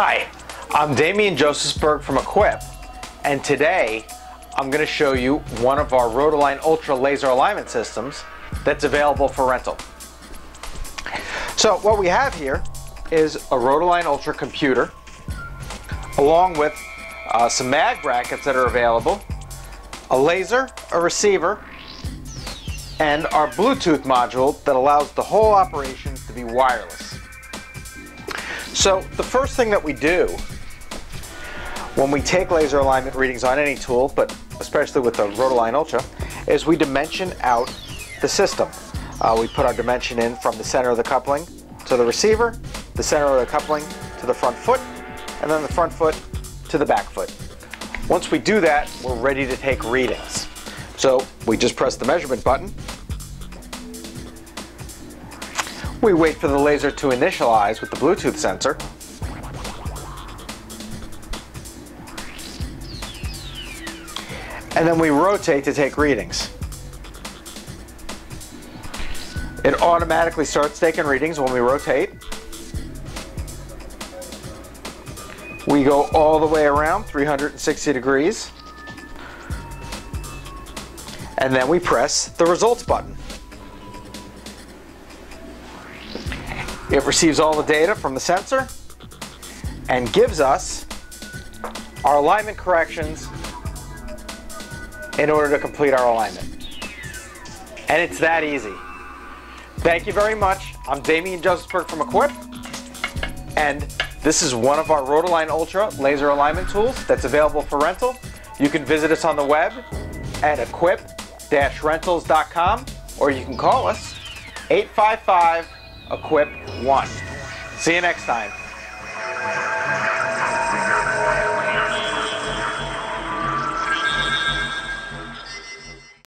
Hi, I'm Damian Josephsberg from ACQUIP, and today I'm going to show you one of our ROTALIGN Ultra laser alignment systems that's available for rental. So what we have here is a ROTALIGN Ultra computer along with uh, some mag brackets that are available, a laser, a receiver, and our Bluetooth module that allows the whole operation to be wireless. So the first thing that we do when we take laser alignment readings on any tool, but especially with the ROTALIGN Ultra, is we dimension out the system. Uh, we put our dimension in from the center of the coupling to the receiver, the center of the coupling to the front foot, and then the front foot to the back foot. Once we do that, we're ready to take readings. So we just press the measurement button. We wait for the laser to initialize with the Bluetooth sensor. And then we rotate to take readings. It automatically starts taking readings when we rotate. We go all the way around 360 degrees. And then we press the results button. It receives all the data from the sensor and gives us our alignment corrections in order to complete our alignment. And it's that easy. Thank you very much. I'm Damian Josephsberg from ACQUIP, and this is one of our ROTALIGN Ultra laser alignment tools that's available for rental. You can visit us on the web at acquip-rentals.com, or you can call us 855 ACQUIP one. See you next time.